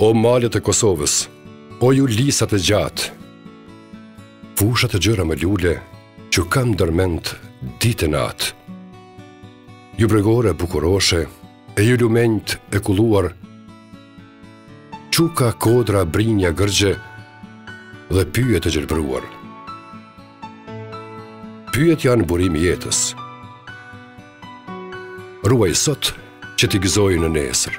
O malet e Kosovës, o ju lisat e gjatë, fushat e gjëra më lule, që kam ndër mend ditë e natë. Ju bregore bukuroshe, e ju lumenjt e kulluar, çuka kodra brinja gërxhe dhe pyjet e gjelbruar. Pyjet janë burim i jetës, Ruaji sot që t'i gëzojmë nesër.